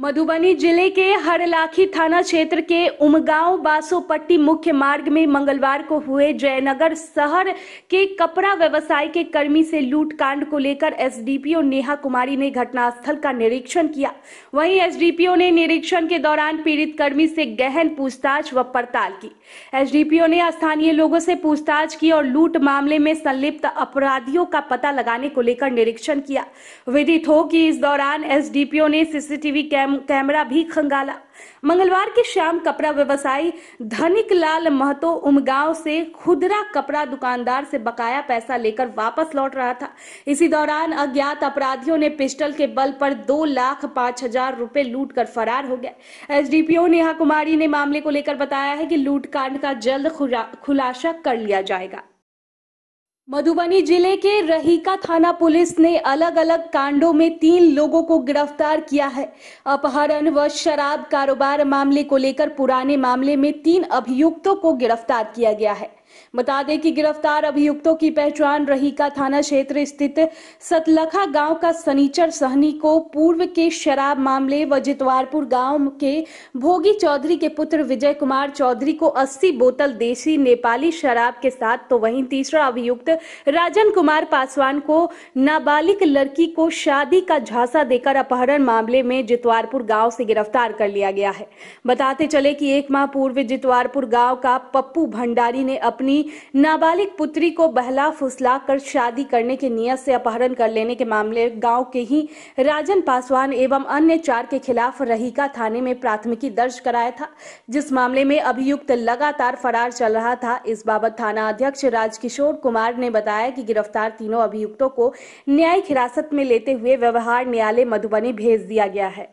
मधुबनी ज़िले के हरलाखी थाना क्षेत्र के उमगांव बासोपट्टी मुख्य मार्ग में मंगलवार को हुए जयनगर शहर के कपड़ा व्यवसाय के कर्मी से लूट कांड को लेकर एसडीपीओ नेहा कुमारी ने घटनास्थल का निरीक्षण किया। वहीं एसडीपीओ ने निरीक्षण के दौरान पीड़ित कर्मी से गहन पूछताछ व पड़ताल की। एसडीपीओ ने स्थानीय लोगों से पूछताछ की और लूट मामले में संलिप्त अपराधियों का पता लगाने को लेकर निरीक्षण किया। विदित हो कि इस दौरान एसडीपीओ ने सीसीटीवी कैम कैमरा भी खंगाला। मंगलवार की शाम कपड़ा व्यवसायी धनिक लाल महतो उमगांव से खुदरा कपड़ा दुकानदार से बकाया पैसा लेकर वापस लौट रहा था। इसी दौरान अज्ञात अपराधियों ने पिस्टल के बल पर दो लाख पाँच हज़ार रुपए लूट कर फरार हो गए। एसडीपीओ नेहा कुमारी ने मामले को लेकर बताया है कि लूटकांड का जल्द खुलासा कर लिया जाएगा। मधुबनी ज़िले के रहीका थाना पुलिस ने अलग अलग कांडों में तीन लोगों को गिरफ़्तार किया है। अपहरण व शराब कारोबार मामले को लेकर पुराने मामले में तीन अभियुक्तों को गिरफ़्तार किया गया है। बता दें कि गिरफ़्तार अभियुक्तों की पहचान रहीका थाना क्षेत्र स्थित सतलखा गाँव का सनीचर सहनी को पूर्व के शराब मामले व जितवारपुर गाँव के भोगी चौधरी के पुत्र विजय कुमार चौधरी को 80 बोतल देसी नेपाली शराब के साथ तो वहीं तीसरा अभियुक्त राजन कुमार पासवान को नाबालिग लड़की को शादी का झांसा देकर अपहरण मामले में जितवारपुर गाँव से गिरफ़्तार कर लिया गया है। बताते चले की एक माह पूर्व जितवारपुर गाँव का पप्पू भंडारी ने अपनी नाबालिग पुत्री को बहला फुसला कर शादी करने की नियत से अपहरण कर लेने के मामले गाँव के ही राजन पासवान एवं अन्य चार के खिलाफ रहीका थाने में प्राथमिकी दर्ज कराया था, जिस मामले में अभियुक्त लगातार फरार चल रहा था। इस बाबत थाना अध्यक्ष राजकिशोर कुमार ने बताया कि गिरफ़्तार तीनों अभियुक्तों को न्यायिक हिरासत में लेते हुए व्यवहार न्यायालय मधुबनी भेज दिया गया है।